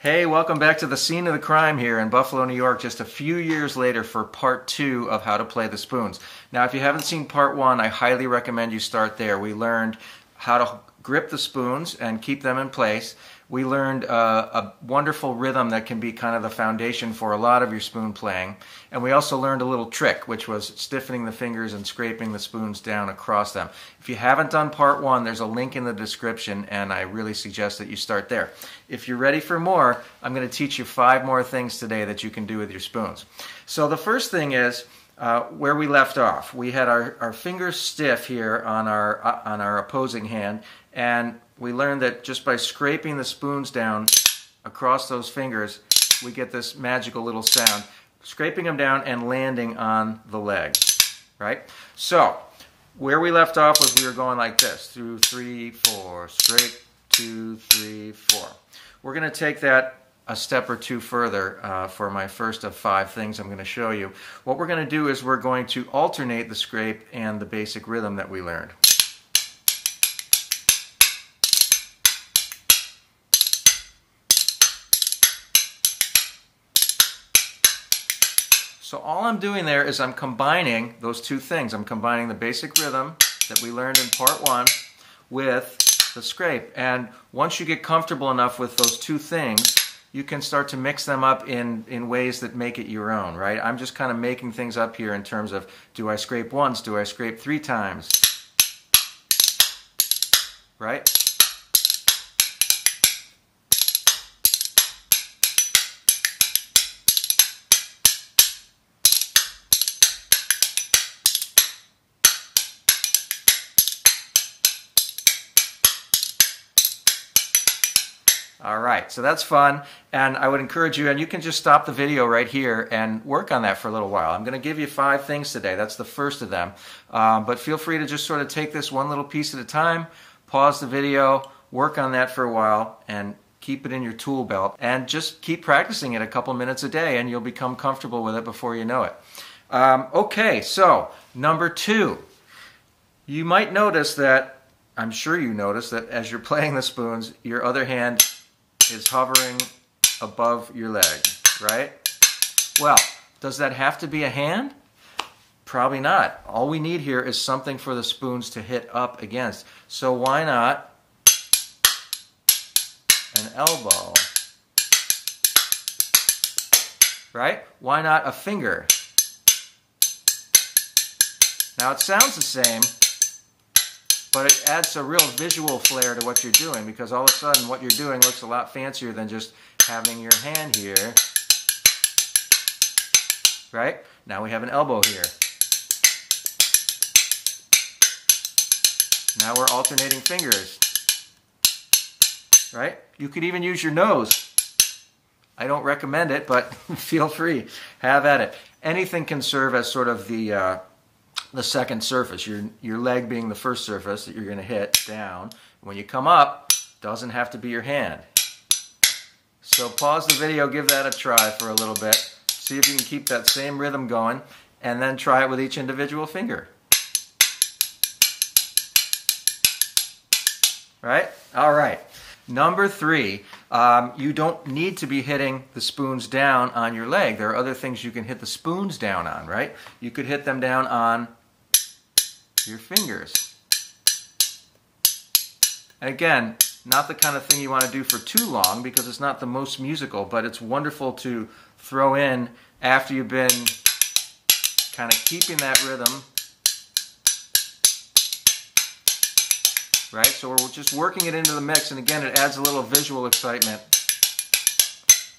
Hey, welcome back to the scene of the crime here in Buffalo, New York, just a few years later for part two of how to play the spoons. Now, if you haven't seen part one, I highly recommend you start there. We learned how to grip the spoons and keep them in place. We learned uh, a wonderful rhythm that can be kind of the foundation for a lot of your spoon playing. And we also learned a little trick, which was stiffening the fingers and scraping the spoons down across them. If you haven't done part one, there's a link in the description, and I really suggest that you start there. If you're ready for more, I'm going to teach you five more things today that you can do with your spoons. So the first thing is, uh, where we left off. We had our, our fingers stiff here on our, uh, on our opposing hand, and we learned that just by scraping the spoons down across those fingers, we get this magical little sound. Scraping them down and landing on the leg, right? So, where we left off was we were going like this, through three, four, straight, two, three, four. We're going to take that a step or two further uh, for my first of five things I'm going to show you. What we're going to do is we're going to alternate the scrape and the basic rhythm that we learned. So all I'm doing there is I'm combining those two things. I'm combining the basic rhythm that we learned in part one with the scrape. And once you get comfortable enough with those two things, you can start to mix them up in, in ways that make it your own, right? I'm just kind of making things up here in terms of do I scrape once, do I scrape three times, right? All right, so that's fun, and I would encourage you, and you can just stop the video right here and work on that for a little while. I'm going to give you five things today. That's the first of them. Um, but feel free to just sort of take this one little piece at a time, pause the video, work on that for a while, and keep it in your tool belt, and just keep practicing it a couple minutes a day, and you'll become comfortable with it before you know it. Um, okay, so number two. You might notice that, I'm sure you notice that as you're playing the spoons, your other hand is hovering above your leg, right? Well, does that have to be a hand? Probably not. All we need here is something for the spoons to hit up against. So why not an elbow? Right? Why not a finger? Now it sounds the same, but it adds a real visual flair to what you're doing because all of a sudden what you're doing looks a lot fancier than just having your hand here. Right? Now we have an elbow here. Now we're alternating fingers. Right? You could even use your nose. I don't recommend it, but feel free. Have at it. Anything can serve as sort of the uh, the second surface, your, your leg being the first surface that you're going to hit down. When you come up, doesn't have to be your hand. So pause the video, give that a try for a little bit. See if you can keep that same rhythm going, and then try it with each individual finger. Right? All right. Number three, um, you don't need to be hitting the spoons down on your leg. There are other things you can hit the spoons down on, right? You could hit them down on your fingers. Again, not the kind of thing you want to do for too long because it's not the most musical, but it's wonderful to throw in after you've been kind of keeping that rhythm. Right? So we're just working it into the mix, and again, it adds a little visual excitement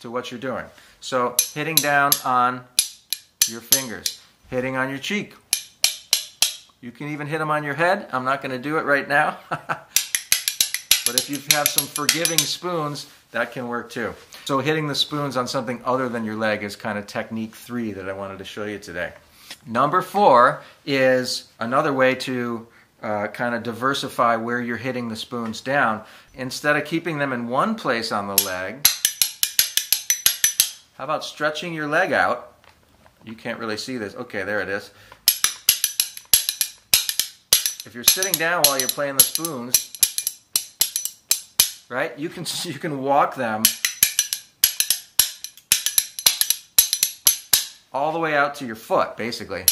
to what you're doing. So hitting down on your fingers, hitting on your cheek, you can even hit them on your head. I'm not going to do it right now. but if you have some forgiving spoons, that can work too. So hitting the spoons on something other than your leg is kind of technique three that I wanted to show you today. Number four is another way to uh, kind of diversify where you're hitting the spoons down. Instead of keeping them in one place on the leg, how about stretching your leg out? You can't really see this. Okay, there it is if you're sitting down while you're playing the spoons, right, you can, you can walk them all the way out to your foot, basically.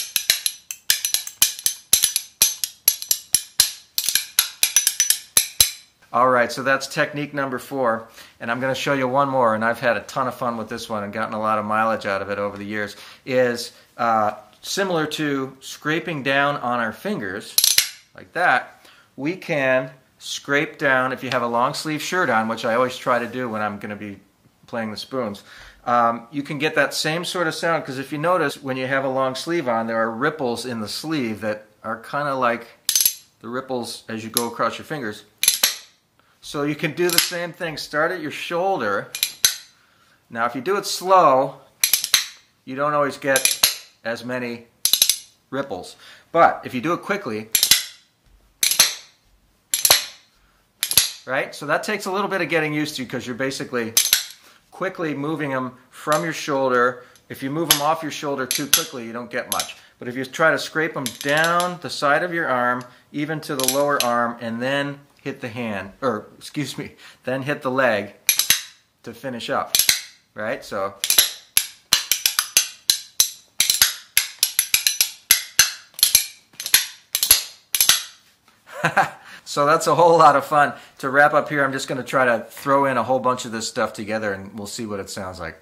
All right, so that's technique number four, and I'm going to show you one more, and I've had a ton of fun with this one and gotten a lot of mileage out of it over the years, is uh, similar to scraping down on our fingers, like that, we can scrape down, if you have a long sleeve shirt on, which I always try to do when I'm going to be playing the spoons, um, you can get that same sort of sound, because if you notice, when you have a long sleeve on, there are ripples in the sleeve that are kind of like the ripples as you go across your fingers. So you can do the same thing. Start at your shoulder. Now if you do it slow, you don't always get as many ripples. But if you do it quickly, right? So that takes a little bit of getting used to because you're basically quickly moving them from your shoulder. If you move them off your shoulder too quickly, you don't get much. But if you try to scrape them down the side of your arm, even to the lower arm, and then hit the hand, or excuse me, then hit the leg to finish up, right? So. so that's a whole lot of fun. To wrap up here, I'm just going to try to throw in a whole bunch of this stuff together and we'll see what it sounds like.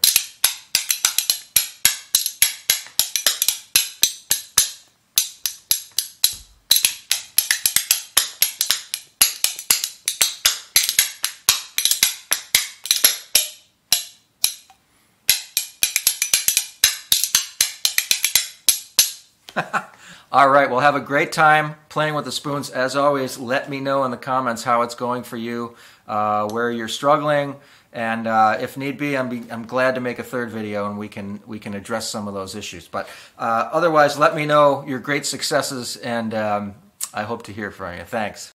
All right, well, have a great time playing with the spoons. As always, let me know in the comments how it's going for you, uh, where you're struggling, and uh, if need be, I'm, be, I'm glad to make a third video and we can we can address some of those issues. But uh, otherwise, let me know your great successes, and um, I hope to hear from you. Thanks.